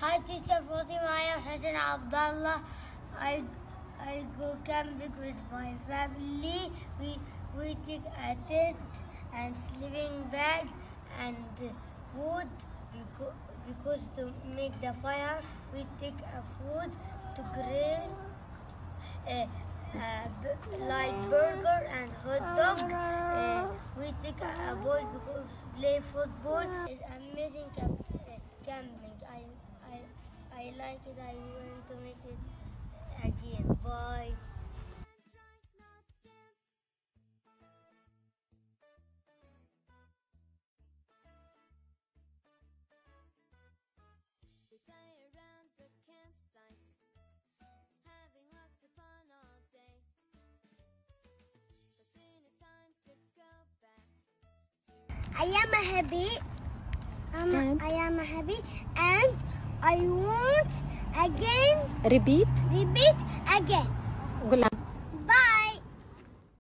Hi, teacher Fatemah. I am Hassan Abdullah. I I go camping with my family. We we take a tent and sleeping bag and wood because, because to make the fire we take a food to grill like burger and hot dog. Uh, we take a, a ball because play football. It's amazing uh, camping. I, I, I like it. I want to make it again. Bye. We play around the campsite, having lots of fun all day. But soon it's time to go back to I am a happy. Um, I am a happy and I want again. Repeat. Repeat again. Gulam.